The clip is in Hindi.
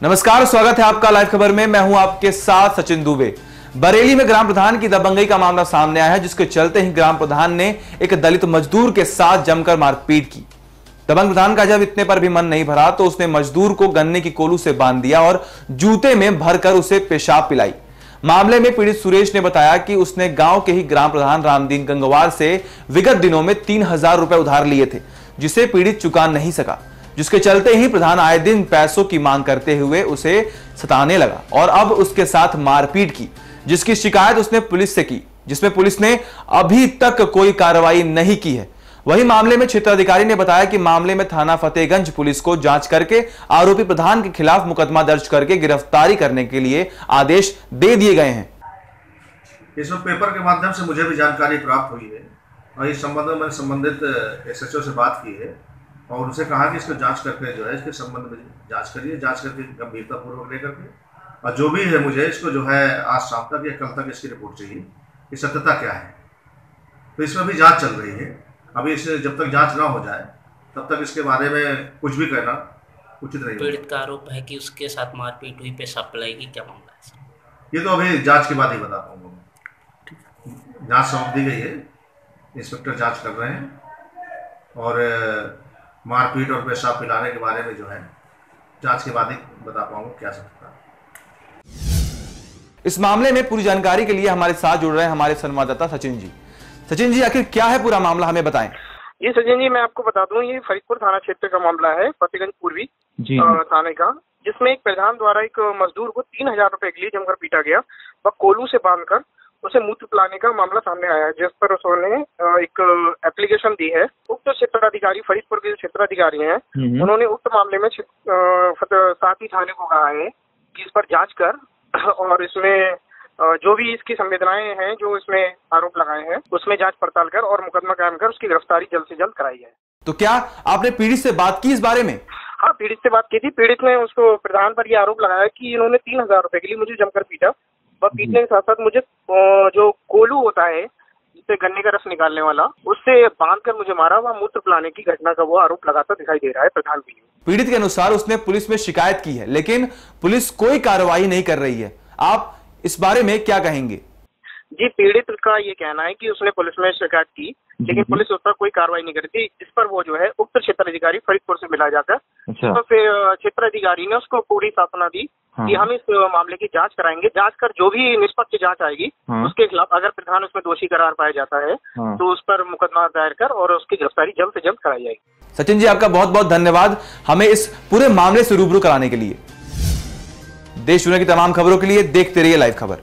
नमस्कार, स्वागत है आपका लाइव खबर में। मैं हूँ आपके साथ सचिन दुबे। बरेली में ग्राम प्रधान की दबंगई का मामला सामने आया है, जिसके चलते ही ग्राम प्रधान ने एक दलित मजदूर के साथ जमकर मारपीट की। दबंग प्रधान का जब इतने पर भी मन नहीं भरा तो उसने मजदूर को गन्ने की कोलू से बाँध दिया और जूते में भरकर उसे पेशाब पिलाई। मामले में पीड़ित सुरेश ने बताया कि उसने गाँव के ही ग्राम प्रधान रामदीन गंगवार से विगत दिनों में तीन हज़ार रुपए उधार लिए थे, जिसे पीड़ित चुका नहीं सका। जिसके चलते ही प्रधान आए दिन पैसों की मांग करते हुए उसे सताने लगा और अब उसके साथ मारपीट की, जिसकी शिकायत उसने पुलिस से की, जिसमें पुलिस ने अभी तक कोई कार्रवाई नहीं की है। वही मामले में क्षेत्र अधिकारी ने बताया कि मामले में थाना फतेहगंज पुलिस को जाँच करके आरोपी प्रधान के खिलाफ मुकदमा दर्ज करके गिरफ्तारी करने के लिए आदेश दे दिए गए हैं। इसमें पेपर के माध्यम से मुझे भी जानकारी प्राप्त हुई है और इस संबंध में मैंने संबंधित एसएचओ से बात की है। और उनसे कहा कि इसको जाँच करके जो है इसके संबंध में जाँच करिए जाँच करके गंभीरतापूर्वक लेकर के। और जो भी है मुझे इसको जो है आज शाम तक या कल तक इसकी रिपोर्ट चाहिए कि सत्यता क्या है। तो इसमें भी जाँच चल रही है। अभी इसे जब तक जाँच ना हो जाए तब तक इसके बारे में कुछ भी कहना उचित नहीं पीड़ित का आरोप है कि उसके साथ मारपीट हुई पेशाब पिलाई की क्या मामला है ये तो अभी जाँच के बाद ही बता पाऊँगा जाँच सौंप दी गई है। इंस्पेक्टर जाँच कर रहे हैं। और मारपीट और पेशाब पिलाने के बारे में जो है जाँच के बाद ही बता पाऊँगा क्या सकता इस मामले में पूरी जानकारी के लिए हमारे साथ जुड़ रहे हैं हमारे संवाददाता सचिन जी। सचिन जी आखिर क्या है पूरा मामला हमें बताएँ। जी सचिन जी मैं आपको बता दूँ ये फरीदपुर थाना क्षेत्र का मामला है फतेहगंज पूर्वी थाने का जिसमें एक प्रधान द्वारा एक मजदूर को तीन हज़ार रूपए के लिए जमकर पीटा गया वह कोलू से बांधकर उसे मूत्र पिलाने का मामला सामने आया है। जिस पर उसने एक एप्लीकेशन दी है। उक्त क्षेत्राधिकारी फरीदपुर के जो क्षेत्राधिकारी हैं। उन्होंने उक्त मामले में साथी थाने को कहा है कि इस पर जाँच कर और इसमें जो भी इसकी संवेदनाएँ हैं जो इसमें आरोप लगाए हैं उसमें जाँच पड़ताल कर और मुकदमा कायम कर उसकी गिरफ्तारी जल्द से जल्द कराई जाए। तो क्या आपने पीड़ित से बात की इस बारे में? हाँ पीड़ित से बात की थी। पीड़ित ने उसको प्रधान पर यह आरोप लगाया कि इन्होंने तीन हज़ार रूपए के लिए मुझे जमकर पीटा। वह पीटने के साथ साथ मुझे जो कोलू होता है जिससे गन्ने का रस निकालने वाला उससे बाँध कर मुझे मारा वह मूत्र पिलाने की घटना का वो आरोप लगाता दिखाई दे रहा है प्रधान पीड़ित पीड़ित के अनुसार उसने पुलिस में शिकायत की है लेकिन पुलिस कोई कार्रवाई नहीं कर रही है। आप इस बारे में क्या कहेंगे? जी पीड़ित का ये कहना है कि उसने पुलिस में शिकायत की लेकिन पुलिस उस पर कोई कार्रवाई नहीं करती। इस पर वो जो है उक्त क्षेत्र अधिकारी फरीदपुर से मिला जाकर अच्छा। तो फिर क्षेत्र अधिकारी ने उसको पूरी साधना दी। कि हम इस मामले की जाँच कराएँगे। जाँच कर जो भी निष्पक्ष जाँच आएगी हाँ। उसके खिलाफ अगर प्रधान उसमें दोषी करार पाया जाता है हाँ। तो उस पर मुकदमा दायर कर और उसकी गिरफ्तारी जल्द से जल्द कराई जाएगी। सचिन जी आपका बहुत बहुत धन्यवाद हमें इस पूरे मामले से रूबरू कराने के लिए। देश दुनिया की तमाम खबरों के लिए देखते रहिए लाइव खबर।